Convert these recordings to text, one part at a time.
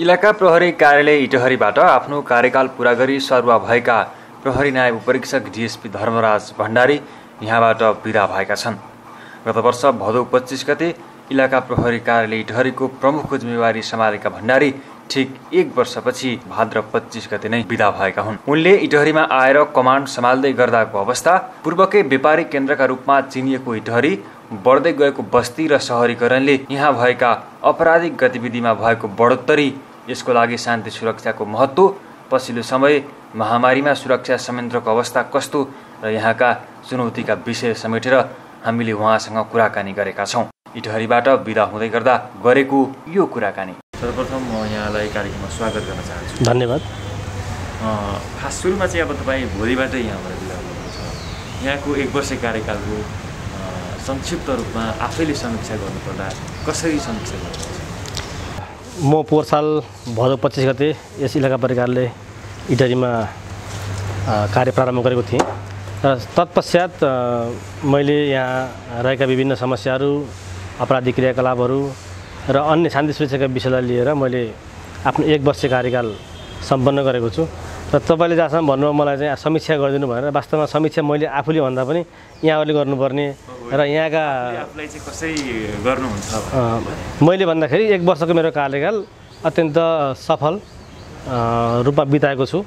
इलाका प्रहरी कार्यालय इटहरीबाट आफ्नो कार्यकाल पूरा गरी सरुवा भएका प्रहरी नायब उपरीक्षक डिएसपी धर्मराज भण्डारी यहाँबाट विदा भएका छन्। गत वर्ष भदौ पच्चिस गते इलाका प्रहरी कार्यालय इटहरीको प्रमुख जिम्मेवारी सम्हालेका भण्डारी ठिक एक वर्षपछि भाद्र पच्चिस गते नै विदा भएका हुन्। उनले इटहरीमा आएर कमान्ड सम्हाल्दै गर्दाको अवस्था पूर्वकै व्यापारिक केन्द्रका रूपमा चिनिएको इटहरी बढ्दै गएको बस्ती र सहरीकरणले यहाँ भएका अपराधिक गतिविधिमा भएको बढोत्तरी यसको लागि शान्ति सुरक्षाको महत्त्व पछिल्लो समय महामारीमा सुरक्षा संयन्त्रको अवस्था कस्तो र यहाँका चुनौतीका विषय समेटेर हामीले उहाँसँग कुराकानी गरेका छौँ। इटहरीबाट विदा हुँदै गर्दा गरेको यो कुराकानी। सर्वप्रथम म यहाँलाई कार्यक्रममा स्वागत गर्न चाहन्छु। धन्यवाद। खास सुरुमा चाहिँ अब तपाईँ भोलिबाटै यहाँबाट विदा हुनुहुन्छ। यहाँको एक वर्ष कार्यकालको संक्षिप्त रूपमा आफैले समीक्षा गर्नुपर्दा कसरी समीक्षा गर्नुहुन्छ? म पोहोर साल भदौ पच्चिस गते यस इलाका परिकारले इटरीमा कार्य प्रारम्भ गरेको थिएँ। र तत्पश्चात मैले यहाँ रहेका विभिन्न समस्याहरू अपराधिक क्रियाकलापहरू र अन्य शान्ति सुरक्षाका विषयलाई लिएर मैले आफ्नो एक वर्ष कार्यकाल सम्पन्न गरेको छु। र तपाईँले जहाँसम्म भन्नुभयो मलाई चाहिँ समीक्षा गरिदिनु भनेर वास्तवमा समीक्षा मैले आफूले भन्दा पनि यहाँहरूले गर्नुपर्ने र यहाँका कसरी गर्नुहुन्छ? मैले भन्दाखेरि एक वर्षको मेरो कार्यकाल अत्यन्त सफल रूपमा बिताएको छु।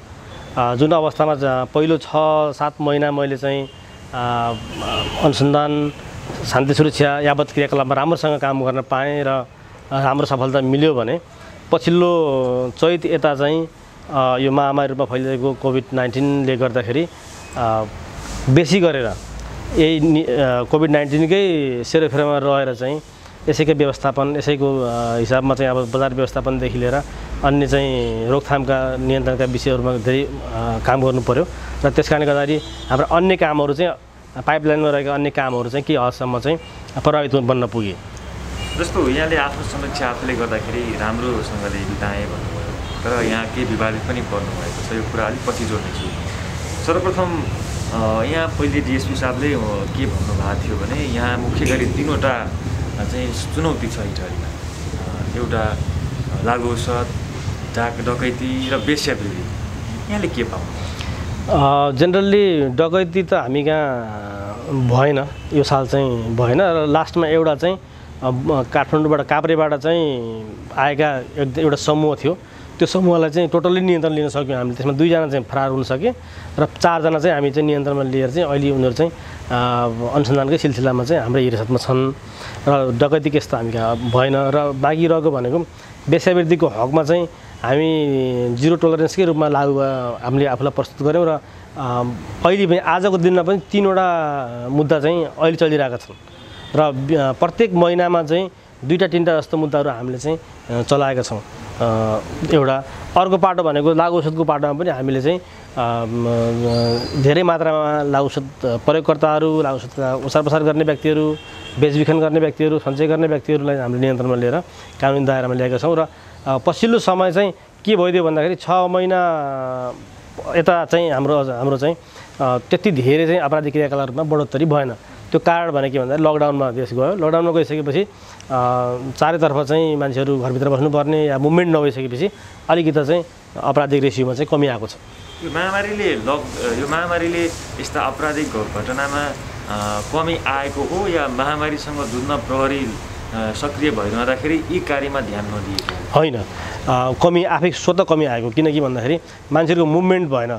जुन अवस्थामा पहिलो छ सात महिना मैले चाहिँ अनुसन्धान शान्ति सुरक्षा यावत क्रियाकलापमा राम्रोसँग काम गर्न पाएँ र राम्रो सफलता मिल्यो भने पछिल्लो चैत यता चाहिँ यो महामारी रूपमा फैलिएको कोभिड नाइन्टिनले गर्दाखेरि बेसी गरेर यही कोभिड नाइन्टिनकै सेरोफेरोमा रहेर चाहिँ यसैको व्यवस्थापन यसैको हिसाबमा चाहिँ अब बजार व्यवस्थापनदेखि लिएर अन्य चाहिँ रोकथामका नियन्त्रणका विषयहरूमा धेरै काम गर्नु पऱ्यो र त्यस कारणले गर्दाखेरि हाम्रो अन्य कामहरू चाहिँ पाइपलाइनमा रहेका अन्य कामहरू चाहिँ केही हदसम्म चाहिँ प्रभावित बन्न पुगे। जस्तो यहाँले आफ्नो समीक्षा आफूले गर्दाखेरि राम्रोसँगले बिताएँ भन्नुभयो। तर यहाँ केही विवादित पनि पर्नुभएको छ यो कुरा अलिक पछि जोड्नेछु सर्वप्रथम यहाँ पहिले डिएसपी साहबले के भन्नुभएको थियो भने यहाँ मुख्य गरी तिनवटा चाहिँ चुनौती छ इटहरीमा एउटा लागु औषध डाक डकैती र वेश्यावृत्ति यहाँले के पाउनु? जेनरली डकैती त हामी कहाँ भएन। यो साल चाहिँ भएन र लास्टमा एउटा चाहिँ काठमाडौँबाट काभ्रेबाट चाहिँ आएका एउटा समूह थियो। त्यो समूहलाई चाहिँ टोटल्ली नियन्त्रण लिन सक्यौँ हामीले। त्यसमा दुईजना चाहिँ फरार हुन सके र चारजना चाहिँ हामी चाहिँ नियन्त्रणमा लिएर चाहिँ अहिले उनीहरू चाहिँ अनुसन्धानकै सिलसिलामा चाहिँ हाम्रो हिरासतमा छन्। र डकैती केस त हामी भएन र बाँकी रहेको भनेको वेश्यावृत्तिको हकमा चाहिँ हामी जिरो टोलरेन्सकै रूपमा लागु हामीले आफूलाई प्रस्तुत गऱ्यौँ र अहिले पनि आजको दिनमा पनि तिनवटा मुद्दा चाहिँ अहिले चलिरहेका छन्। र प्रत्येक महिनामा चाहिँ दुईवटा तिनवटा जस्तो मुद्दाहरू हामीले चाहिँ चलाएका छौँ। एउटा अर्को पाटो भनेको लागु औषधको पाटोमा पनि हामीले चाहिँ धेरै मात्रामा लागु औषध प्रयोगकर्ताहरू लागु औषध ओसार पसार गर्ने व्यक्तिहरू बेचबिखन गर्ने व्यक्तिहरू सञ्चय गर्ने व्यक्तिहरूलाई हामीले नियन्त्रणमा लिएर कानुनी दायरामा ल्याएका छौँ। र पछिल्लो समय चाहिँ के भइदियो भन्दाखेरि छ महिना यता चाहिँ हाम्रो हाम्रो चाहिँ त्यति धेरै चाहिँ अपराधिक क्रियाकलापमा बढोत्तरी भएन। त्यो कारण भने के भन्दा लकडाउनमा देश गयो। लकडाउनमा गइसकेपछि चारैतर्फ चाहिँ मान्छेहरू घरभित्र बस्नुपर्ने या मुभमेन्ट नभइसकेपछि अलिकति चाहिँ अपराधिक रेसियोमा चाहिँ कमी आएको छ। यो महामारीले लक यो महामारीले यस्ता आपराधिक घटनामा कमी आएको हो या महामारीसँग जुझ्न प्रहरी सक्रिय भइरहँदाखेरि यी कार्यमा ध्यान नदिएको होइन। कमी आफै स्वतः कमी आएको किनकि भन्दाखेरि मान्छेहरूको मुभमेन्ट भएन।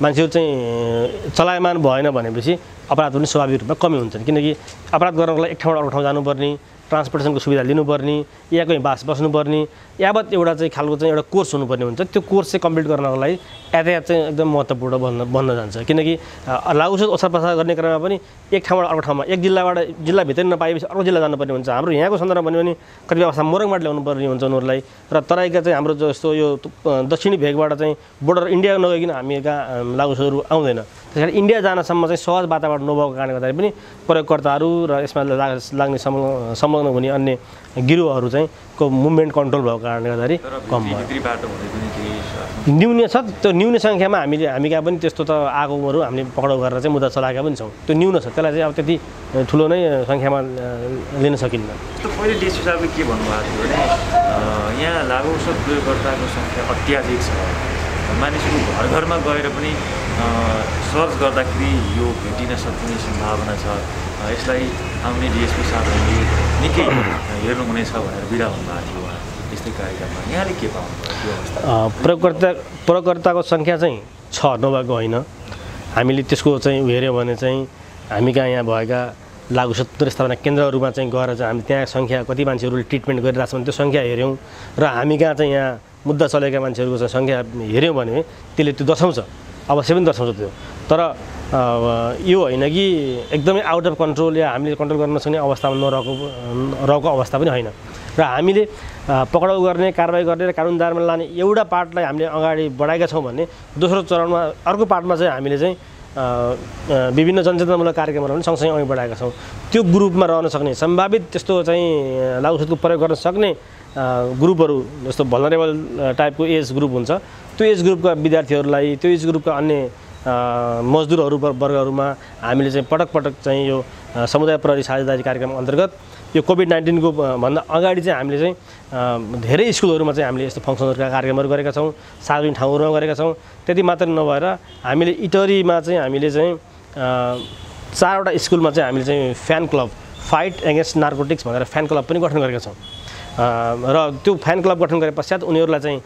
मान्छेहरू चाहिँ चलायमान भएन भनेपछि अपराध पनि स्वाभाविक रूपमा कमी हुन्छन्। किनकि अपराध गर्नको लागि एक ठाउँबाट अर्को ठाउँ जानुपर्ने ट्रान्सपोर्टेसनको सुविधा लिनुपर्ने या कहीँ बास बस्नुपर्ने यावत एउटा चाहिँ खालको चाहिँ एउटा कोर्स हुनुपर्ने हुन्छ। त्यो कोर्स चाहिँ कम्प्लिट गर्नको लागि यातायात चाहिँ एकदम महत्त्वपूर्ण बन्न बन्न जान्छ। किनकि लागु ओसार पसार गर्ने क्रममा पनि एक ठाउँबाट अर्को ठाउँमा एक जिल्लाबाट जिल्लाभित्रै नपाएपछि अर्को जिल्ला जानुपर्ने हुन्छ। हाम्रो यहाँको सन्दर्भमा भन्यो भने कतिपय अवस्था मोरङबाट ल्याउनु पर्ने हुन्छ उनीहरूलाई र तराईका चाहिँ हाम्रो जस्तो यो दक्षिणी भेगबाट चाहिँ बोर्डर इन्डिया नगइकन हामी कहाँ लागु आउँदैन। त्यस कारण इन्डिया जानसम्म चाहिँ सहज वातावरण नभएको कारणले गर्दाखेरि पनि प्रयोगकर्ताहरू र यसमा लाग्ने संलग्न हुने अन्य गिरुहहरू चाहिँ को मुभमेन्ट कन्ट्रोल भएको कारणले गर्दाखेरि कम भयो। न्यून छ त्यो न्यून सङ्ख्यामा हामीले हामी कहाँ पनि त्यस्तो त आगोहरू हामीले पक्राउ गरेर चाहिँ मुद्दा चलाएका पनि छौँ। त्यो न्यून छ त्यसलाई चाहिँ अब त्यति ठुलो नै सङ्ख्यामा लिन सकिन्न। पहिले के भन्नुभएको थियो भने यहाँ लागु प्रयोगकर्ताको सङ्ख्या अत्याधिक छ। मानिसहरू घर घरमा गएर पनि सर्च गर्दाखेरि यो भेटिन सक्ने सम्भावना छ। यसलाई आउने डिएसपी साहबहरूले निकै हेर्नुहुनेछ भनेर बिदा हुनुभएको थियो उहाँ। यस्तै कार्यक्रममा। यहाँले के पाउनुभयो प्रयोगकर्ता प्रयोगकर्ताको सङ्ख्या चाहिँ छ नभएको होइन। हामीले त्यसको चाहिँ हेऱ्यौँ भने चाहिँ हामी कहाँ यहाँ भएका लागु सत्र स्थापना केन्द्रहरूमा चाहिँ गएर चाहिँ हामी त्यहाँ सङ्ख्या कति मान्छेहरूले ट्रिटमेन्ट गरिरहेको छ भने त्यो सङ्ख्या हेऱ्यौँ। र हामी कहाँ चाहिँ यहाँ मुद्दा चलेका मान्छेहरूको चाहिँ सङ्ख्या हेऱ्यौँ भने त्यसले त्यो दर्शाउँछ। अवश्य पनि दर्शाउँछ त्यो। तर यो होइन कि एकदमै आउट अफ कन्ट्रोल या हामीले कन्ट्रोल गर्न नसक्ने अवस्थामा नरहेको रहेको अवस्था पनि होइन। र हामीले पक्राउ गर्ने कारवाही गर्ने र कानुन दायरामा लाने एउटा पार्टलाई हामीले अगाडि बढाएका छौँ भने दोस्रो चरणमा अर्को पार्टमा चाहिँ हामीले चाहिँ विभिन्न जनचेतनामूलक कार्यक्रमहरू पनि सँगसँगै अघि बढाएका छौँ। त्यो ग्रुपमा रहन सक्ने सम्भावित त्यस्तो चाहिँ लागुसुदको प्रयोग गर्न सक्ने ग्रुपहरू जस्तो भलरेबल टाइपको एज ग्रुप हुन्छ। त्यो एज ग्रुपका विद्यार्थीहरूलाई त्यो एज ग्रुपका अन्य मजदुरहरू वर्गहरूमा हामीले चाहिँ पटक पटक चाहिँ यो समुदाय प्रहरी साझेदारी कार्यक्रम अन्तर्गत यो कोभिड नाइन्टिनको भन्दा अगाडि चाहिँ हामीले चाहिँ धेरै स्कुलहरूमा चाहिँ हामीले यस्तो फङ्सनहरूका कार्यक्रमहरू गरेका छौँ सार्वजनिक ठाउँहरूमा गरेका छौँ। त्यति मात्र नभएर हामीले इटरीमा चाहिँ हामीले चाहिँ चारवटा स्कुलमा चाहिँ हामीले चाहिँ fan club fight against narcotics भनेर फ्यान क्लब पनि गठन गरेका छौँ। र त्यो फ्यान क्लब गठन गरे पश्चात उनीहरूलाई चाहिँ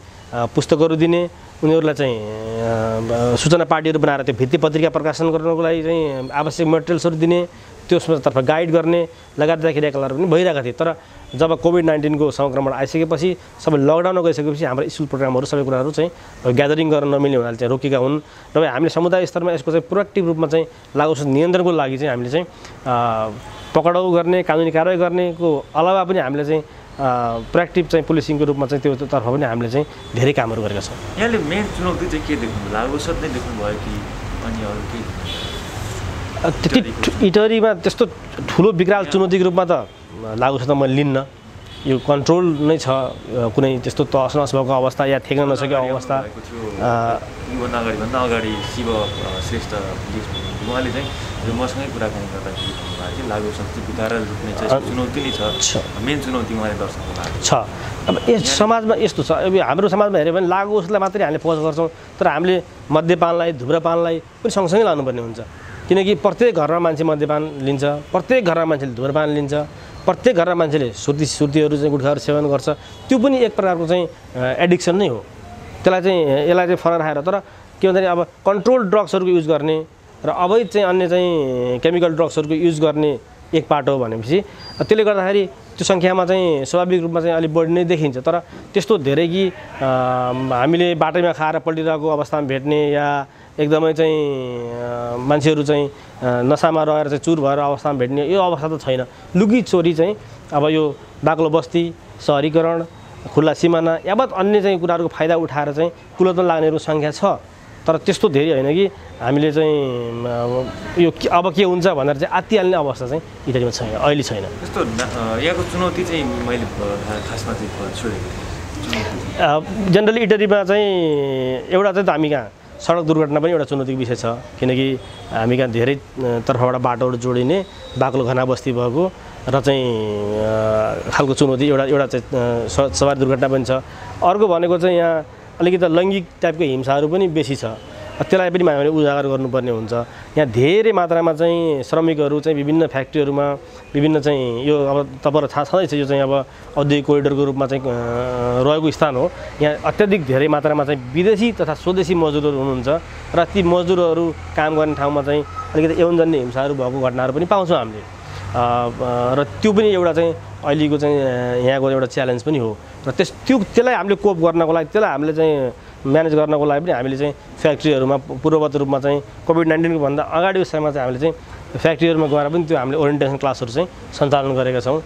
पुस्तकहरू दिने उनीहरूलाई चाहिँ सूचना पार्टीहरू बनाएर त्यो भित्ति पत्रिका प्रकाशन गर्नको लागि चाहिँ आवश्यक मेटेरियल्सहरू दिने त्यसतर्फ गाइड गर्ने लगायतका क्रियाकलापहरू पनि भइरहेका थिए। तर जब कोभिड नाइन्टिनको सङ्क्रमण आइसकेपछि सबै लकडाउनमा गइसकेपछि हाम्रो स्कुल प्रोग्रामहरू सबै कुराहरू चाहिँ ग्यादरिङ गर्न नमिल्ने हुनाले चाहिँ रोकेका हुन्। र हामीले समुदाय स्तरमा यसको चाहिँ प्रोएक्टिभ रूपमा चाहिँ लागु नियन्त्रणको लागि चाहिँ हामीले चाहिँ पक्राउ गर्ने कानुनी कारवाही गर्नेको अलावा पनि हामीले चाहिँ प्र्याक्टिभ चाहिँ पुलिसिङको रूपमा चाहिँ त्यो तर्फ पनि हामीले चाहिँ धेरै कामहरू गरेका छौँ। यहाँले मेन चुनौती चाहिँ के देख्नु लागु नै देख्नुभयो कि अनि अरू के? त्यति इटरीमा त्यस्तो ठुलो विकराल चुनौतीको रूपमा त लागु छ त मैले लिन्न। यो कन्ट्रोल नै छ कुनै त्यस्तो तहस नहस भएको अवस्था या थेक्न नसकेको अवस्था। उहाँले चाहिँ मसँगै कुराकानी गर्दाखेरि चाहिँ लागु शक्ति बिगाएर रुक्ने चाहिँ चुनौती नै छ। मेन चुनौती उहाँले दर्शाउनु भएको छ। अब यस समाजमा यस्तो छ। अब हाम्रो समाजमा हेऱ्यो भने लागु उसलाई मात्रै हामीले फोकस गर्छौँ तर हामीले मद्यपानलाई धुम्रपानलाई पनि सँगसँगै लानुपर्ने हुन्छ। किनकि प्रत्येक घरमा मान्छे मद्यपान लिन्छ प्रत्येक घरमा मान्छेले धुम्रपान लिन्छ प्रत्येक घरमा मान्छेले सुर्ती सुर्तीहरू चाहिँ गुटखाहरू सेवन गर्छ। त्यो पनि एक प्रकारको चाहिँ एडिक्सन नै हो। त्यसलाई चाहिँ यसलाई चाहिँ फरक राखेर तर के भन्दाखेरि अब कन्ट्रोल ड्रग्सहरूको युज गर्ने र अवैध चाहिँ अन्य चाहिँ केमिकल ड्रग्सहरूको युज गर्ने एक पार्ट हो भनेपछि त्यसले गर्दाखेरि त्यो सङ्ख्यामा चाहिँ स्वाभाविक रूपमा चाहिँ अलिक बढी नै देखिन्छ। तर त्यस्तो धेरै कि हामीले बाटैमा खाएर पल्टिरहेको अवस्थामा भेट्ने या एकदमै चाहिँ मान्छेहरू चाहिँ नसामा रहेर चाहिँ चुर भएर अवस्थामा भेट्ने यो अवस्था त छैन। लुकी चोरी चाहिँ अब यो बाक्लो बस्ती सहरीकरण खुल्ला सिमाना यावत अन्य चाहिँ कुराहरूको फाइदा उठाएर चाहिँ कुलतमा लाग्नेहरू सङ्ख्या छ। तर त्यस्तो धेरै होइन कि हामीले चाहिँ यो अब के हुन्छ भनेर चाहिँ आत्तिहाल्ने अवस्था चाहिँ इटलीमा छैन अहिले छैन। त्यस्तो यहाँको चुनौती चाहिँ मैले खासमा चाहिँ जेनरली इटलीमा चाहिँ एउटा चाहिँ त हामी कहाँ सडक दुर्घटना पनि एउटा चुनौतीको विषय छ। किनकि हामी कहाँ धेरै तर्फबाट बाटोहरू जोडिने बाक्लो घना बस्ती भएको र चाहिँ खालको चुनौती एउटा एउटा चाहिँ सवारी दुर्घटना पनि छ। अर्को भनेको चाहिँ यहाँ अलिकति लैङ्गिक टाइपको हिंसाहरू पनि बेसी छ। त्यसलाई पनि हामीले उजागर गर्नुपर्ने हुन्छ। यहाँ धेरै मात्रामा चाहिँ श्रमिकहरू चाहिँ विभिन्न फ्याक्ट्रीहरूमा विभिन्न चाहिँ यो अब तपाईँलाई थाहा छँदैछ यो चाहिँ अब औद्योगिक कोरिडोरको रूपमा चाहिँ रहेको स्थान हो। यहाँ अत्याधिक धेरै मात्रामा चाहिँ विदेशी तथा स्वदेशी मजदुरहरू हुनुहुन्छ र ती मजदुरहरू काम गर्ने ठाउँमा चाहिँ अलिकति यौनजन्य हिंसाहरू भएको घटनाहरू पनि पाउँछौँ हामीले। र त्यो पनि एउटा चाहिँ अहिलेको चाहिँ यहाँको एउटा च्यालेन्ज पनि हो। र त्यस त्यो त्यसलाई हामीले कोप गर्नको लागि त्यसलाई हामीले चाहिँ म्यानेज गर्नको लागि पनि हामीले चाहिँ फ्याक्ट्रीहरूमा पूर्ववत रूपमा चाहिँ कोभिड नाइन्टिनको भन्दा अगाडि समयमा चाहिँ हामीले चाहिँ फ्याक्ट्रीहरूमा गएर पनि त्यो हामीले ओरिएन्टेसन क्लासहरू चाहिँ सञ्चालन गरेका छौँ।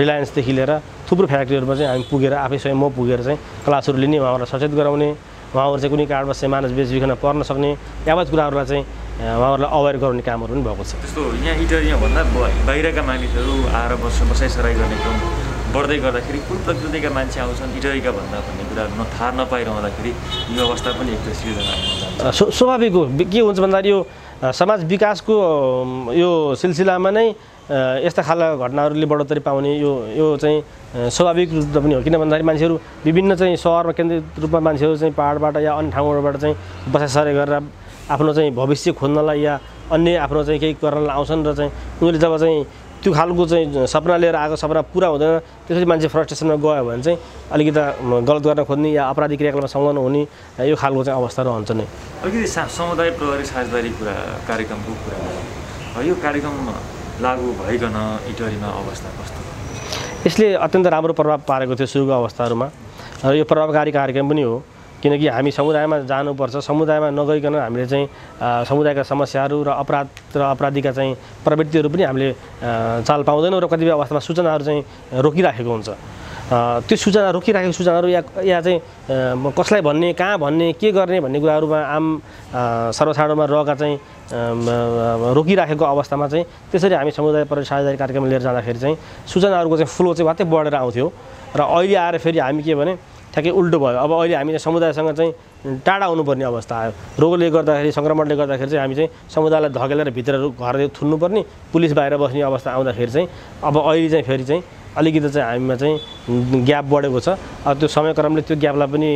रिलायन्सदेखि लिएर थुप्रो फ्याक्ट्रीहरूमा चाहिँ हामी पुगेर आफै स्वयं म पुगेर चाहिँ क्लासहरू लिने उहाँहरूलाई सचेत गराउने उहाँहरू चाहिँ कुनै कारणमा चाहिँ मानस बेचबिखन पर्न सक्ने यावत कुराहरूलाई चाहिँ उहाँहरूलाई अवेर गराउने कामहरू पनि भएको छ। त्यस्तो यहाँ इटर यहाँभन्दा बाहिरका मानिसहरू आएर बस बसाइसराई गर्ने बढ्दै गर्दाखेरि कुन प्रकृतिका मान्छे आउँछन् इटरीका भन्दा भन्ने कुरा थाहा नपाइरहँदाखेरि यो अवस्था पनि एक सिर्जना स्वाभाविक हो। के हुन्छ भन्दाखेरि यो समाज विकासको यो सिलसिलामा नै यस्ता खालका घटनाहरूले बढोत्तरी पाउने यो यो चाहिँ स्वाभाविक रूपमा पनि हो। किन भन्दाखेरि मान्छेहरू विभिन्न चाहिँ सहरमा केन्द्रित रूपमा मान्छेहरू चाहिँ पाहाडबाट या अन्य ठाउँहरूबाट चाहिँ बसाइसरे गरेर आफ्नो चाहिँ भविष्य खोज्नलाई या अन्य आफ्नो चाहिँ केही गर्नलाई आउँछन् र चाहिँ उनीहरूले जब चाहिँ त्यो खालको चाहिँ सपना लिएर आएको सपना पुरा हुँदैन। त्यसपछि मान्छे फ्रस्ट्रेसनमा गयो भने चाहिँ अलिकति गलत गर्न खोज्ने या अपराधिक क्रियाकलापमा संलग्न हुने यो खालको चाहिँ अवस्था रहन्छ नै। अलिकति सा समुदाय प्रहरी साझेदारी कुरा कार्यक्रमको कुरा। यो कार्यक्रम लागू भइकन इटहरीमा अवस्था कस्तो? यसले अत्यन्त राम्रो प्रभाव पारेको थियो सुरुको अवस्थाहरूमा। र यो प्रभावकारी कार्यक्रम पनि हो। किनकि हामी समुदायमा जानुपर्छ। समुदायमा नगइकन हामीले चाहिँ समुदायका समस्याहरू र अपराध र अपराधीका चाहिँ प्रवृत्तिहरू पनि हामीले चाल पाउँदैनौँ र कतिपय अवस्थामा सूचनाहरू चाहिँ रोकिराखेको हुन्छ। त्यो सूचना रोकिराखेको सूचनाहरू या या चाहिँ कसलाई भन्ने कहाँ भन्ने के गर्ने भन्ने कुराहरूमा आम सर्वसाधारणमा रहेका चाहिँ रोकिराखेको अवस्थामा चाहिँ त्यसरी हामी समुदाय पर साझेदारी कार्यक्रम लिएर जाँदाखेरि चाहिँ सूचनाहरूको चाहिँ फ्लो चाहिँ वात्तै बढेर आउँथ्यो। र अहिले आएर फेरि हामी के भने ठ्याक्कै उल्टो भयो। अब अहिले हामी चाहिँ समुदायसँग चाहिँ टाढा हुनुपर्ने अवस्था आयो। रोगले गर्दाखेरि सङ्क्रमणले गर्दाखेरि चाहिँ हामी चाहिँ समुदायलाई धकेलेर भित्र घर थुन्नुपर्ने पुलिस बाहिर बस्ने अवस्था आउँदाखेरि चाहिँ अब अहिले चाहिँ फेरि चाहिँ अलिकति चाहिँ हामीमा चाहिँ ग्याप बढेको छ। अब त्यो समयक्रमले त्यो ग्यापलाई पनि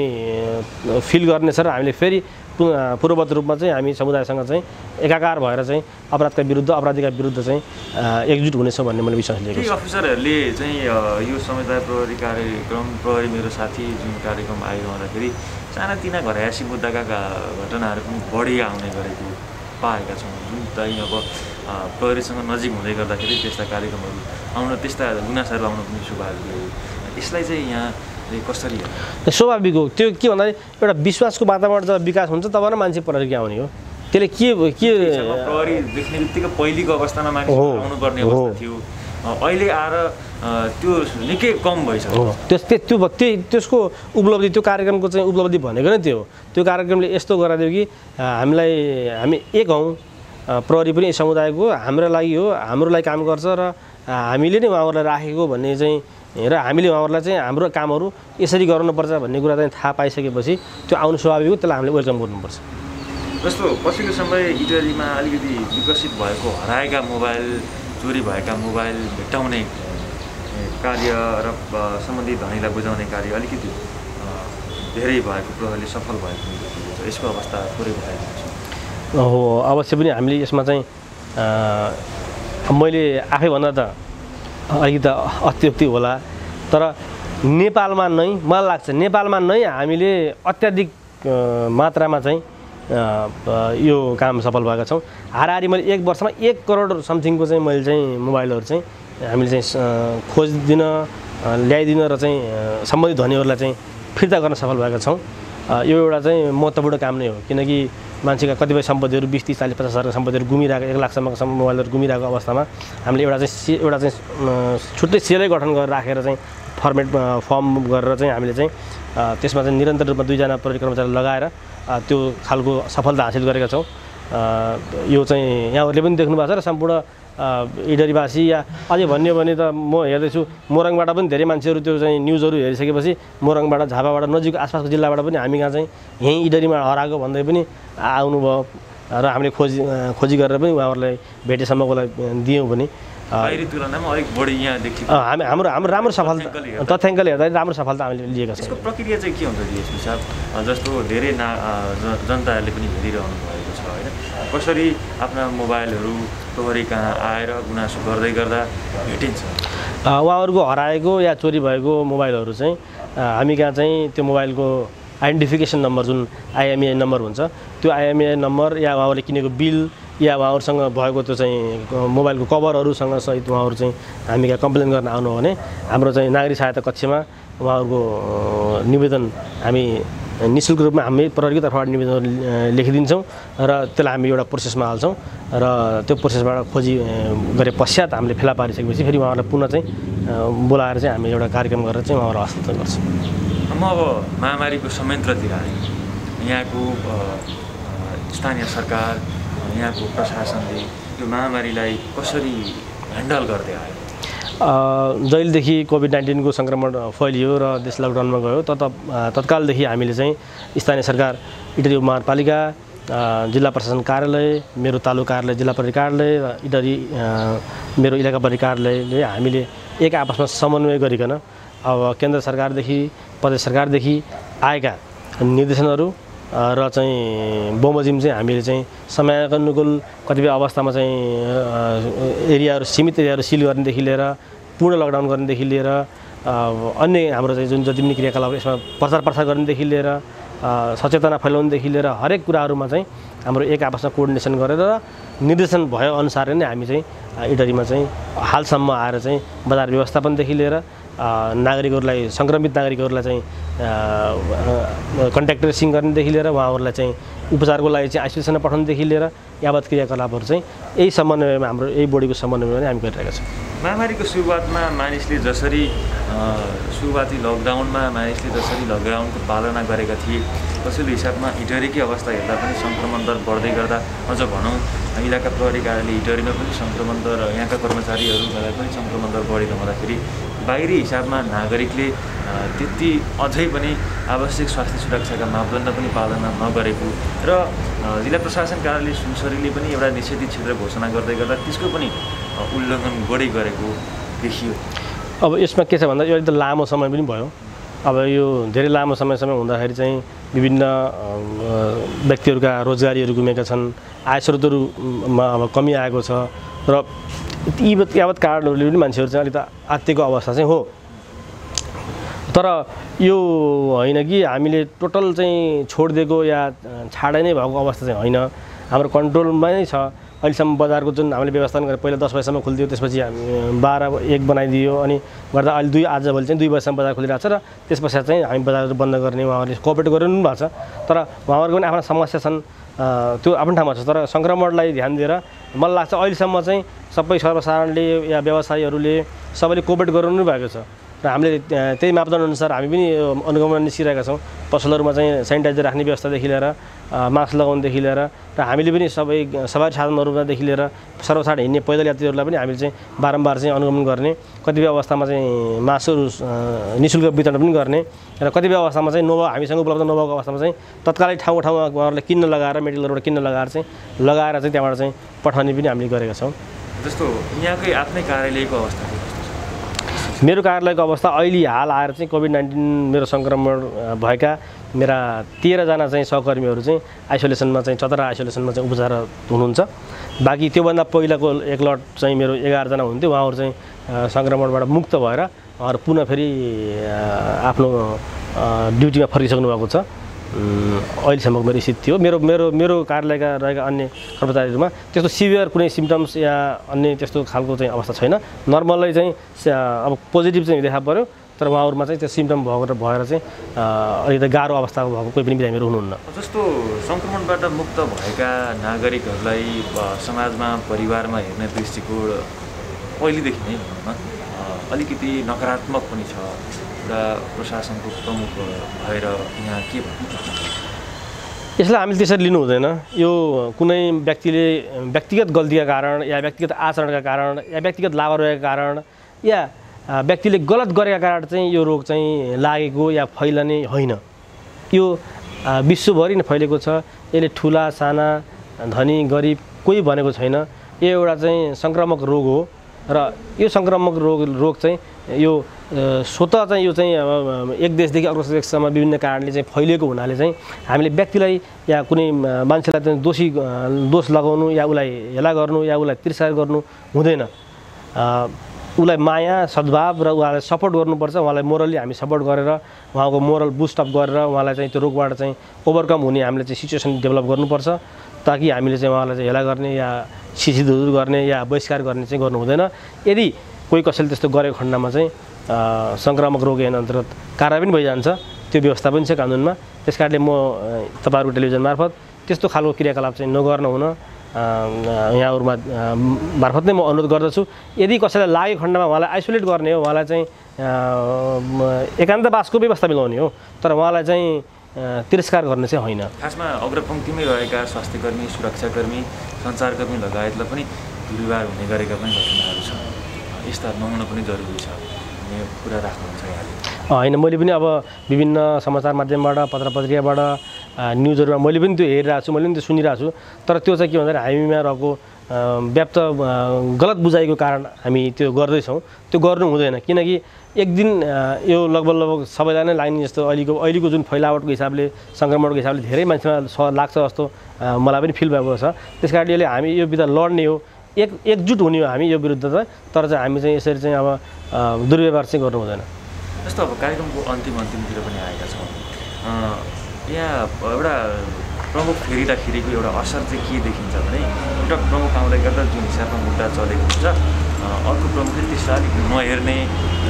फिल गर्नेछ र हामीले फेरि पूर्ववत रूपमा चाहिँ हामी समुदायसँग चाहिँ एकाकार भएर चाहिँ अपराधका विरुद्ध अपराधीका विरुद्ध चाहिँ एकजुट हुनेछौँ भन्ने मैले विश्वास लिएको छु। अफिसरहरूले चाहिँ यो समुदाय प्रहरी कार्यक्रम प्रहरी मेरो साथी जुन कार्यक्रम आइरहँदाखेरि सानातिना घरयासी मुद्दाका घटनाहरू पनि बढी आउने गरेको पाएका छौँ। जुन चाहिँ अब प्रहरीसँग नजिक हुँदै गर्दाखेरि त्यस्ता कार्यक्रमहरू आउन त्यस्ता गुनासाहरू आउन पनि स्वाभाविक यसलाई चाहिँ यहाँ कसरी? स्वाभाविक हो। त्यो के भन्दाखेरि एउटा विश्वासको वातावरण जब विकास हुन्छ तब न मान्छे प्रहरी आउने हो। त्यसले के के प्रहरी देख्ने बित्तिकै पहिलेको अवस्थामा मानिसहरू आउनुपर्ने। अवस्था थियो। अहिले आएर त्यो निकै कम भइसक्यो। त्यस त्यो त्यो त्यसको उपलब्धि त्यो कार्यक्रमको चाहिँ उपलब्धि भनेको नै त्यो हो। त्यो कार्यक्रमले यस्तो गराइदियो कि हामीलाई हामी एक हौँ। प्रहरी पनि समुदायको हाम्रो लागि हो हाम्रो लागि काम गर्छ र हामीले नै उहाँहरूलाई राखेको भन्ने चाहिँ र हामीले उहाँहरूलाई चाहिँ हाम्रो कामहरू यसरी गर्नुपर्छ भन्ने कुरा चाहिँ थाहा पाइसकेपछि त्यो आउनु स्वाभाविक हो त्यसलाई हामीले वेलकम गर्नुपर्छ जस्तो पछिल्लो समय इटलीमा अलिकति विकसित भएको हराएका मोबाइल चोरी भएका मोबाइल भेट्टाउने कार्य र सम्बन्धित धनीलाई बुझाउने कार्य अलिकति धेरै भएको प्रहरीले सफल भएको यसको अवस्था पुरै भएको छ। हो अवश्य पनि हामीले यसमा चाहिँ मैले आफै भन्दा त अलिकति अत्युक्ति होला। तर नेपालमा नै मलाई लाग्छ नेपालमा नै हामीले अत्याधिक मात्रामा चाहिँ यो काम सफल भएका छौँ। हाराहारी मैले एक वर्षमा एक करोड समथिङको चाहिँ मैले चाहिँ मोबाइलहरू चाहिँ हामीले चाहिँ खोजिदिन ल्याइदिन र चाहिँ सम्बन्धित ध्वनिहरूलाई चाहिँ फिर्ता गर्न सफल भएका छौँ। यो एउटा चाहिँ महत्त्वपूर्ण काम नै हो। किनकि मान्छेका कतिपय सम्पत्तिहरू बिस तिस चालिस पचास हजारको सम्पत्तिहरू गुमिरहेको एक लाखसम्मको सम्म मोबाइलहरू गुमिरहेको अवस्थामा हामीले एउटा चाहिँ एउटा चाहिँ छुट्टै सेलै गठन गरेर राखेर चाहिँ फर्मेट फर्म गरेर चाहिँ हामीले चाहिँ त्यसमा चाहिँ निरन्तर रूपमा दुईजना प्रहरी कर्मचारी लगाएर त्यो खालको सफलता हासिल गरेका छौँ। यो चाहिँ यहाँहरूले पनि देख्नु भएको छ र सम्पूर्ण इडरीवासी या अझै भन्यो भने त म हेर्दैछु। मोरङबाट पनि धेरै मान्छेहरू त्यो चाहिँ न्युजहरू हेरिसकेपछि मोरङबाट झापाबाट नजिक आसपासको जिल्लाबाट पनि हामी कहाँ चाहिँ यहीँ इडरीमा हराएको भन्दै पनि आउनुभयो र हामीले खोजी खोजी गरेर पनि उहाँहरूलाई भेटेसम्मकोलाई दियौँ भने तुलनामा अलिक बढी यहाँ हामी हाम्रो हाम्रो राम्रो सफलता तथ्याङ्कले हेर्दा। राम्रो सफलता हामीले लिएका छौँ। प्रक्रिया चाहिँ के हुन्छ जस्तो धेरै ना जनताहरूले पनि हेरिरहनु होइन कसरी आफ्ना मोबाइलहरू प्रहरी कहाँ आएर गुनासो गर्दै गर्दा भेटिन्छ? उहाँहरूको हराएको या चोरी भएको मोबाइलहरू चाहिँ हामी कहाँ चाहिँ त्यो मोबाइलको आइडेन्टिफिकेसन नम्बर जुन आइएमआई नम्बर हुन्छ त्यो आइएमआई नम्बर या उहाँहरूले किनेको बिल या उहाँहरूसँग भएको त्यो चाहिँ मोबाइलको कभरहरूसँग सहित उहाँहरू चाहिँ हामी कहाँ कम्प्लेन गर्न आउनु हो भने हाम्रो चाहिँ नागरिक सहायता कक्षमा उहाँहरूको निवेदन हामी नि शुल्क रूपमा हामी प्रहरीको तर्फबाट निवेदन लेखिदिन्छौँ र त्यसलाई हामी एउटा प्रोसेसमा हाल्छौँ र त्यो प्रोसेसबाट खोजी गरे पश्चात हामीले फेला पारिसकेपछि फेरि उहाँहरूलाई पुनः चाहिँ बोलाएर चाहिँ हामी एउटा कार्यक्रम गरेर चाहिँ उहाँहरूलाई हस्तान्तरण गर्छौँ। म अब महामारीको संयन्त्रतिर आएँ। यहाँको स्थानीय सरकार यहाँको प्रशासनले यो महामारीलाई कसरी ह्यान्डल गर्दै आयो? जहिलेदेखि कोभिड नाइन्टिनको सङ्क्रमण फैलियो र देश लकडाउनमा गयो तत तत्कालदेखि हामीले चाहिँ स्थानीय सरकार इटरी महानगरपालिका जिल्ला प्रशासन कार्यालय मेरो तालुका कार्यालय जिल्ला प्रहरी कार्यालय र इटरी मेरो इलाका प्रहरी कार्यालयले हामीले एक आपसमा समन्वय गरिकन अब केन्द्र सरकारदेखि प्रदेश सरकारदेखि आएका निर्देशनहरू र चाहिँ बमोजिम चाहिँ हामीले चाहिँ समयको अनुकूल कतिपय अवस्थामा चाहिँ एरियाहरू सीमित एरियाहरू सिल गर्नेदेखि लिएर पूर्ण लकडाउन गर्नेदेखि लिएर अन्य हाम्रो चाहिँ जुन जति पनि क्रियाकलाप यसमा प्रचार प्रसार गर्नेदेखि लिएर सचेतना फैलाउनेदेखि लिएर हरेक कुराहरूमा चाहिँ हाम्रो एक आपसमा कोअर्डिनेसन गरेर निर्देशन भए अनुसार नै हामी चाहिँ इटरीमा चाहिँ हालसम्म आएर चाहिँ बजार व्यवस्थापनदेखि लिएर नागरिकहरूलाई सङ्क्रमित नागरिकहरूलाई चाहिँ कन्ट्याक्ट ट्रेसिङ गर्नेदेखि लिएर उहाँहरूलाई चाहिँ उपचारको लागि चाहिँ आइसोलेसनमा पठाउनेदेखि लिएर यावत क्रियाकलापहरू चाहिँ यही समन्वयमा हाम्रो यही बोडीको समन्वयमा नै हामी गरिरहेका छौँ। महामारीको सुरुवातमा मानिसले जसरी सुरुवाती लकडाउनमा मानिसले जसरी लकडाउनको पालना गरेका थिए कसैले हिसाबमा इटरीकै अवस्था हेर्दा पनि सङ्क्रमण दर बढ्दै गर्दा अझ भनौँ इलाका प्रहरी कार्यालय इटरीमा पनि सङ्क्रमण दर यहाँका कर्मचारीहरूलाई पनि सङ्क्रमण दर बढेको हुँदाखेरि बाहिरी हिसाबमा नागरिकले त्यति अझै पनि आवश्यक स्वास्थ्य सुरक्षाका मापदण्ड पनि पालना नगरेको र जिल्ला प्रशासन कार्यालय सुनसरीले पनि एउटा निषेधित क्षेत्र घोषणा गर्दै गर्दा त्यसको पनि उल्लङ्घन बढी गरेको देखियो। अब यसमा के छ भन्दा यो एकदम लामो समय पनि भयो। अब यो धेरै लामो समयसम्म हुँदाखेरि चाहिँ विभिन्न व्यक्तिहरूका रोजगारीहरू गुमेका छन्। आय स्रोतहरूमा अब कमी आएको छ र यी यावत कारणहरूले पनि मान्छेहरू चाहिँ अलिक आत्तिको अवस्था चाहिँ हो। तर यो होइन कि हामीले टोटल चाहिँ छोडिदिएको या छाडै नै भएको अवस्था चाहिँ होइन। हाम्रो कन्ट्रोलमै नै छ। अहिलेसम्म बजारको जुन हामीले व्यवस्थापन गरेर पहिला दस बजीसम्म खोलिदियो त्यसपछि हामी बाह्र एक बनाइदियो अनि गर्दा अहिले दुई आजभोलि चाहिँ दुई बजीसम्म बजार खोलिरहेको छ र त्यस पश्चात चाहिँ हामी बजारहरू बन्द गर्ने उहाँहरूले कोअपरेट गरिरहनु भएको छ। तर उहाँहरूको पनि आफ्ना समस्या छन्। त्यो आफ्नो ठाउँमा छ। तर सङ्क्रमणलाई ध्यान दिएर मलाई लाग्छ अहिलेसम्म चाहिँ सबै सर्वसाधारणले या व्यवसायीहरूले सबैले कोअपरेट गरिरहनु भएको छ। र हामीले त्यहाँ- त्यही मापदण्ड अनुसार हामी पनि अनुगमन निस्किरहेका छौँ पसलहरूमा चाहिँ सेनिटाइजर राख्ने व्यवस्थादेखि लिएर मास्क लगाउनुदेखि लिएर र हामीले पनि सबै सवारी साधनहरूमादेखि लिएर सर्वसाधारण हिँड्ने पैदल यात्रीहरूलाई पनि हामीले चाहिँ बारम्बार चाहिँ अनुगमन गर्ने कतिपय अवस्थामा चाहिँ मासुहरू निशुल्क वितरण पनि गर्ने र कतिपय अवस्थामा चाहिँ नभए हामीसँग उपलब्ध नभएको अवस्थामा चाहिँ तत्कालै ठाउँ ठाउँमा उहाँहरूले किन्न लगाएर मेडिकलबाट किन्न लगाएर चाहिँ लगाएर चाहिँ त्यहाँबाट चाहिँ पठाउने पनि हामीले गरेका छौँ जस्तो यहाँकै आफ्नै कार्यालयको अवस्था? मेरो कार्यालयको अवस्था अहिले हाल आएर चाहिँ कोभिड नाइन्टिन मेरो सङ्क्रमण भएका मेरा तेह्रजना चाहिँ सहकर्मीहरू चाहिँ आइसोलेसनमा चाहिँ चतरा आइसोलेसनमा चाहिँ उपचार हुनुहुन्छ। बाँकी त्योभन्दा पहिलाको एक लट चाहिँ मेरो एघारजना हुन्थ्यो उहाँहरू चाहिँ सङ्क्रमणबाट मुक्त भएर उहाँहरू पुनः फेरि आफ्नो ड्युटीमा फर्किसक्नु भएको छ। अहिलेसम्मको मेरो स्थिति थियो। मेरो मेरो मेरो कार्यालयका रहेका अन्य कर्मचारीहरूमा त्यस्तो सिभियर कुनै सिम्टम्स या अन्य त्यस्तो खालको चाहिँ अवस्था छैन। नर्मलै चाहिँ अब पोजिटिभ चाहिँ देखा पऱ्यो तर उहाँहरूमा चाहिँ त्यो सिम्टम भएको भएर चाहिँ अलिकति गाह्रो अवस्थाको भएको कोही पनि बिरामीहरू हुनुहुन्न। जस्तो सङ्क्रमणबाट मुक्त भएका नागरिकहरूलाई समाजमा परिवारमा हेर्ने दृष्टिकोण पहिलेदेखि नै अलिकति नकारात्मक पनि छ। र प्रशासनको प्रमुख भएर यहाँ के यसलाई हामीले त्यसरी लिनु हुँदैन यो कुनै व्यक्तिले व्यक्तिगत गल्तीका कारण या व्यक्तिगत आचरणका कारण या व्यक्तिगत लापरवाहीका कारण या व्यक्तिले गलत गरेका कारण चाहिँ यो रोग चाहिँ लागेको या फैलने होइन। यो विश्वभरि नै फैलेको छ। यसले ठुला साना धनी गरिब कोही भनेको छैन। यो एउटा चाहिँ सङ्क्रामक रोग हो। र यो सङ्क्रामक रोग रोग चाहिँ यो स्वतः चाहिँ यो चाहिँ एक देशदेखि अर्को देशसम्म विभिन्न कारणले चाहिँ फैलिएको हुनाले चाहिँ हामीले व्यक्तिलाई या कुनै मान्छेलाई चाहिँ दोषी दोष लगाउनु या उसलाई हेला गर्नु या उसलाई तिरस्कार गर्नु हुँदैन। उसलाई माया सद्भाव र उहाँलाई सपोर्ट गर्नुपर्छ। उहाँलाई मोरली हामी सपोर्ट गरेर उहाँको मोरल बुस्टअप गरेर उहाँलाई चाहिँ त्यो रोगबाट चाहिँ ओभरकम हुने हामीले चाहिँ सिचुएसन डेभलप गर्नुपर्छ ताकि हामीले चाहिँ उहाँलाई चाहिँ हेला गर्ने या सिसिधुर गर्ने या बहिष्कार गर्ने चाहिँ गर्नु हुँदैन। यदि कोही कसैले त्यस्तो गरेको खण्डमा चाहिँ सङ्क्रामक रोग ऐन अन्तर्गत कारवाही पनि भइजान्छ। त्यो व्यवस्था पनि छ कानुनमा। त्यस कारणले म तपाईँहरूको टेलिभिजन मार्फत त्यस्तो खालको क्रियाकलाप चाहिँ नगर्न हुन यहाँहरूमा मार्फत नै म अनुरोध गर्दछु। यदि कसैलाई लागेको खण्डमा उहाँलाई आइसोलेट गर्ने हो उहाँलाई चाहिँ एकान्तवासको व्यवस्था मिलाउने हो तर उहाँलाई चाहिँ तिरस्कार गर्ने चाहिँ होइन। खासमा अग्रपङ्क्तिमै रहेका स्वास्थ्यकर्मी सुरक्षाकर्मी सञ्चारकर्मी लगायतलाई पनि दुर्व्यवहार हुने गरेका पनि घटनाहरू छ यस्ता पनि जरुरी छ। भन्ने कुरा राख्नुहुन्छ यहाँले। होइन मैले पनि अब विभिन्न समाचार माध्यमबाट पत्र पत्रिकाबाट न्युजहरूमा मैले पनि त्यो हेरिरहेको छु मैले पनि त्यो सुनिरहेको छु। तर त्यो चाहिँ के भन्दाखेरि हामीमा रहेको व्याप्त गलत बुझाइको कारण हामी त्यो गर्दैछौँ। त्यो गर्नु हुँदैन। किनकि एक दिन यो लगभग लगभग सबैलाई नै लाग्ने जस्तो अहिलेको अहिलेको जुन फैलावटको हिसाबले सङ्क्रमणको हिसाबले धेरै मान्छेमा लाग्छ जस्तो मलाई पनि फिल भएको छ। त्यस कारणले हामी यो विरुद्ध लड्ने हो। एक एकजुट हुने हो हामी यो विरुद्ध चाहिँ तर चाहिँ हामी चाहिँ यसरी चाहिँ अब दुर्व्यवहार चाहिँ गर्नु हुँदैन। जस्तो अब कार्यक्रमको अन्तिम अन्तिमतिर पनि आएका छौँ। यहाँ एउटा प्रमुख फेरिँदाखेरिको एउटा असर चाहिँ के देखिन्छ भने एउटा प्रमुख आउँदै गर्दा जुन हिसाबमा मुद्दा चलेको हुन्छ अर्को प्रमुखले त्यसलाई अलिक नहेर्ने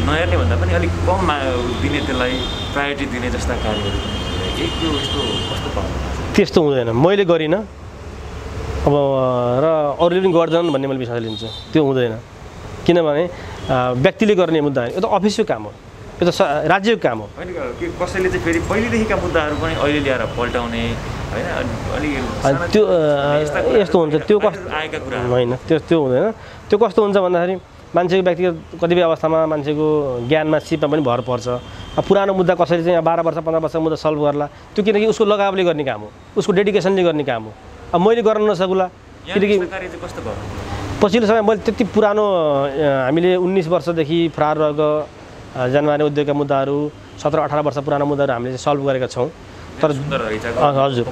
नहेर्ने भन्दा पनि अलिक कम मा दिने त्यसलाई प्रायोरिटी दिने जस्ता कार्यहरू पनि भइरहेको के यो यस्तो कस्तो पाउनु त्यस्तो हुँदैन। मैले गरिनँ। अब र अरूले पनि गर्दैनन् भन्ने मैले विश्वास लिन्छु। त्यो हुँदैन। किनभने व्यक्तिले गर्ने मुद्दा यो त अफिसको काम हो। यो त राज्यको काम हो। कसैले चाहिँ फेरि पहिलेदेखिका मुद्दाहरू पनि अहिले ल्याएर पल्टाउने होइन त्यो यस्ता हुन्छ। त्यो कस्तो आएका कुराहरू होइन त्यो त्यो हुँदैन। त्यो कस्तो हुन्छ भन्दाखेरि मान्छेको व्यक्तिगत कतिपय अवस्थामा मान्छेको ज्ञानमा सिपमा पनि भर पर्छ। अब पुरानो मुद्दा कसरी चाहिँ बाह्र वर्ष पन्ध्र वर्ष मुद्दा सल्भ गर्ला। त्यो किनकि उसको लगावले गर्ने काम हो। उसको डेडिकेसनले गर्ने काम हो। अब मैले गर्न नसकुला। किनकि पछिल्लो समय मैले त्यति पुरानो हामीले उन्नाइस वर्षदेखि फरार रहेको जनवारी उद्योगका मुद्दाहरू सत्र अठार वर्ष पुरानो मुद्दाहरू हामीले सल्भ गरेका छौँ। तर हजुर।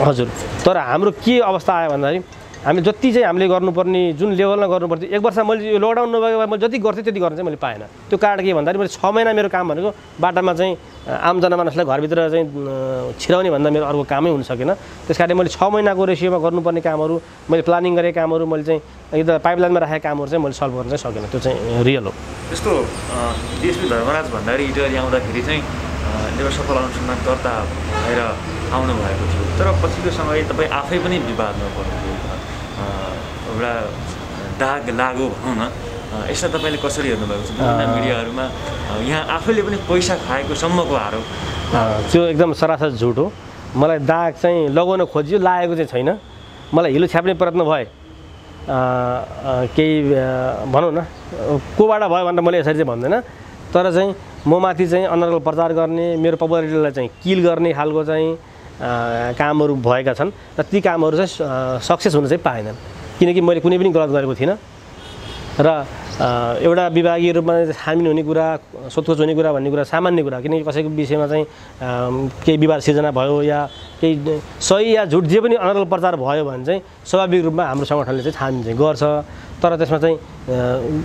हजुर। तर हाम्रो के अवस्था आयो भन्दाखेरि हामीले जति चाहिँ हामीले गर्नुपर्ने जुन लेभलमा गर्नुपर्थ्यो एक वर्ष मैले यो लकडाउन नभएको भए मैले जति गर्थेँ त्यति गर्न चाहिँ मैले पाएन। त्यो कारण के भन्दाखेरि मैले छ महिना मेरो काम भनेको बाटामा चाहिँ आम जनमानसलाई घरभित्र चाहिँ छिराउने भन्दा मेरो अर्को कामै हुन सकेन। त्यस कारणले मैले छ महिनाको रेसियोमा गर्नुपर्ने कामहरू मैले प्लानिङ गरेको कामहरू मैले चाहिँ एकदम पाइपलाइनमा राखेका कामहरू चाहिँ मैले सल्भ गर्न चाहिँ सकेन। त्यो चाहिँ रियल हो। जस्तो डिएसपी धर्मराज भन्दाखेरि इटरी आउँदाखेरि चाहिँ एउटा सफल अनुसन्धानकर्ता भएर आउनु भएको थियो। तर पछिल्लो समय तपाईँ आफै पनि विवादमा पर्नुभयो एउटा दाग लाग्यो भनौँ न यसलाई तपाईँले कसरी हेर्नुभएको छ? विभिन्न मिडियाहरूमा यहाँ आफैले पनि पैसा खाएको सम्मको त्यो एकदम सरासर झुट हो। मलाई दाग चाहिँ लगाउन खोजियो लागेको चाहिँ छैन। मलाई हिलो छ्याप्ने प्रयत्न भए केही भनौँ न कोबाट भयो भनेर मैले यसरी चाहिँ भन्दैन। तर चाहिँ म माथि चाहिँ अनर्गल प्रचार गर्ने मेरो पपुलारिटीलाई चाहिँ किल गर्ने खालको चाहिँ कामहरू भएका छन्। र ती कामहरू चाहिँ सक्सेस हुन चाहिँ पाएनन्। किनकि मैले कुनै पनि गलत गरेको थिइनँ। र एउटा विभागीय रूपमा छानबिन हुने कुरा सोधखोज हुने कुरा भन्ने कुरा सामान्य कुरा किनकि कसैको विषयमा चाहिँ केही विवाद सिर्जना भयो या केही सही या झुट जे पनि अनर्गल प्रचार भयो भने चाहिँ स्वाभाविक रूपमा हाम्रो सङ्गठनले चाहिँ छानबिन चाहिँ गर्छ। तर त्यसमा चाहिँ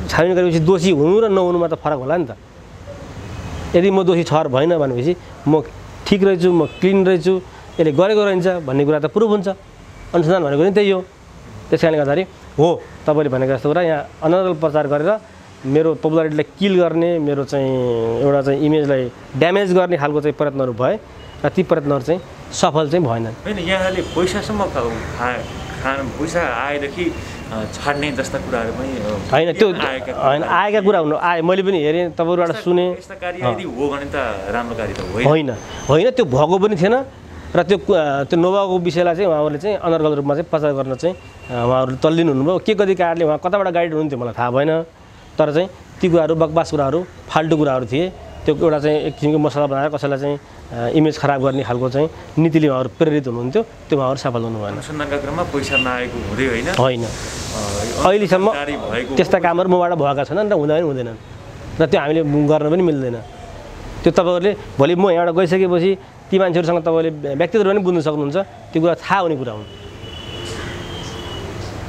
छानबिन गरेपछि दोषी हुनु र नहुनुमा त फरक होला नि त। यदि म दोषी छ र भएन भनेपछि म ठिक रहेछु म क्लिन रहेछु यसले गरेको रहन्छ भन्ने कुरा त प्रुभ हुन्छ। अनुसन्धान भनेको नि त्यही हो। त्यस कारणले गर्दाखेरि हो। तपाईँले भनेको जस्तो कुरा यहाँ अनर्गल प्रचार गरेर मेरो पपुलारिटीलाई किल गर्ने मेरो चाहिँ एउटा चाहिँ इमेजलाई ड्यामेज गर्ने खालको चाहिँ प्रयत्नहरू भए र ती प्रयत्नहरू चाहिँ सफल चाहिँ भएनन्। होइन यहाँले पैसासम्म खा खा- खान पैसा आएदेखि छाड्ने जस्ता कुराहरू पनि होइन त्यो आएका होइन आएका कुरा हुनु आए मैले पनि हेरेँ तपाईँहरूबाट सुने। यस्ता कार्य यदि हो भने त राम्रो कार्य त होइन होइन त्यो भएको पनि थिएन। र त्यो त्यो नोभाको विषयलाई चाहिँ उहाँहरूले चाहिँ अनर्गल रूपमा चाहिँ प्रचार गर्न चाहिँ अ, उहाँहरू तल्लिनु हुनुभयो। के कति कारणले उहाँ कताबाट गाइड हुनुहुन्थ्यो मलाई थाहा भएन। तर चाहिँ ती कुराहरू बकवास कुराहरू फाल्टु कुराहरू थिए। त्यो एउटा चाहिँ एक किसिमको मसला बनाएर कसैलाई चाहिँ इमेज खराब गर्ने खालको चाहिँ नीतिले उहाँहरू प्रेरित हुनुहुन्थ्यो। त्यो उहाँहरू सफल हुनु भएन अनुसन्धानका क्रममा पैसा नआएको हुँदै होइन? होइन। अहिलेसम्म त्यस्ता कामहरू मबाट भएका छैनन् र हुँदा पनि हुँदैनन्। र त्यो हामीले गर्न पनि मिल्दैन। त्यो तपाईँहरूले भोलि म यहाँबाट गइसकेपछि ती मान्छेहरूसँग तपाईँले व्यक्तिगत पनि बुझ्न सक्नुहुन्छ त्यो कुरा थाहा हुने कुरा हुन्।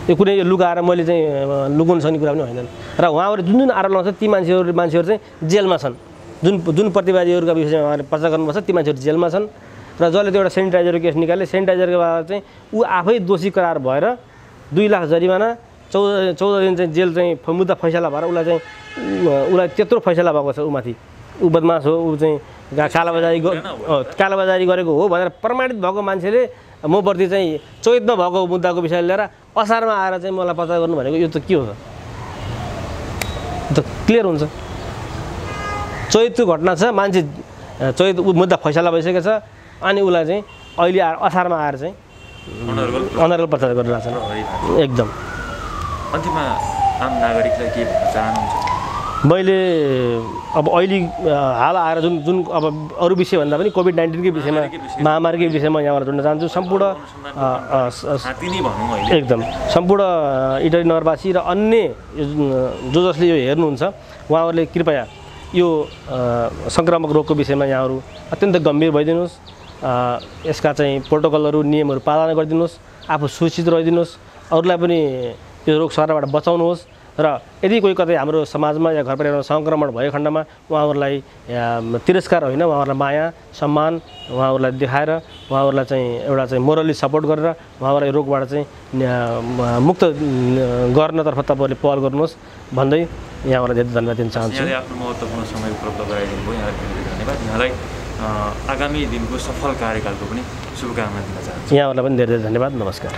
यो कुनै यो लुकाएर मैले चाहिँ अ, लुकाउनु सक्ने कुरा पनि होइनन् र उहाँहरू जुन जुन आरोप लगाउँछ ती मान्छेहरू मान्छेहरू चाहिँ जेलमा छन्। जुन जुन प्रतिवादीहरूका विषयमा उहाँहरूले प्रचार गर्नुपर्छ ती मान्छेहरू जेलमा छन्। र जसले त्यो एउटा सेनिटाइजरको केस निकाले सेनिटाइजरको बाद चाहिँ ऊ आफै दोषी करार भएर दुई लाख जरिमाना चौध चौध दिन चाहिँ जेल चाहिँ मुद्दा फैसला भएर उसलाई चाहिँ उसलाई त्यत्रो फैसला भएको छ ऊ माथि। ऊ बदमास हो ऊ चाहिँ कालाबजारी कालाबजारी गरेको हो भनेर प्रमाणित भएको मान्छेले म प्रति चाहिँ चौधमा भएको मुद्दाको विषय लिएर असारमा आएर चाहिँ मलाई प्रचार गर्नु भनेको यो त के हो त? क्लियर हुन्छ। चैतको घटना छ मान्छे ऊ मुद्दा फैसला भइसकेको छ अनि उसलाई चाहिँ अहिले आएर असारमा आएर चाहिँ अनर्गल प्रचार। गरिरहेको छ। एकदम। अन्तिममा आम नागरिकलाई के भन्न चाहनुहुन्छ? मैले अब अहिले हाल आएर जुन जुन अब अरू विषयभन्दा पनि कोभिड नाइन्टिनकै विषयमा महामारीकै विषयमा यहाँबाट जोड्न चाहन्छु। सम्पूर्ण एकदम। सम्पूर्ण इटरी नगरवासी र अन्य जो जसले यो हेर्नुहुन्छ उहाँहरूले कृपया यो सङ्क्रामक रोगको विषयमा यहाँहरू अत्यन्त गम्भीर भइदिनुहोस्। यसका चाहिँ प्रोटोकलहरू नियमहरू पालना गरिदिनुहोस्। आफू सुरक्षित रहिदिनुहोस्। अरूलाई पनि यो रोग सर्नबाट बचाउनुहोस्। र यदि कोही कतै हाम्रो समाजमा या घर परिवारमा सङ्क्रमण भएको खण्डमा उहाँहरूलाई तिरस्कार होइन उहाँहरूलाई माया सम्मान उहाँहरूलाई देखाएर उहाँहरूलाई चाहिँ एउटा चाहिँ मोरली सपोर्ट गरेर उहाँहरूलाई रोगबाट चाहिँ मुक्त गर्नतर्फ तपाईँहरूले पहल गर्नुहोस् भन्दै यहाँहरूलाई धेरै धन्यवाद दिन चाहन्छु। आफ्नो महत्त्वपूर्ण समय उपलब्ध गराइदिनु धन्यवाद। यहाँलाई आगामी दिनको सफल कार्यकालको पनि शुभकामना दिन चाहन्छु। यहाँहरूलाई पनि धेरै धेरै धन्यवाद। नमस्कार।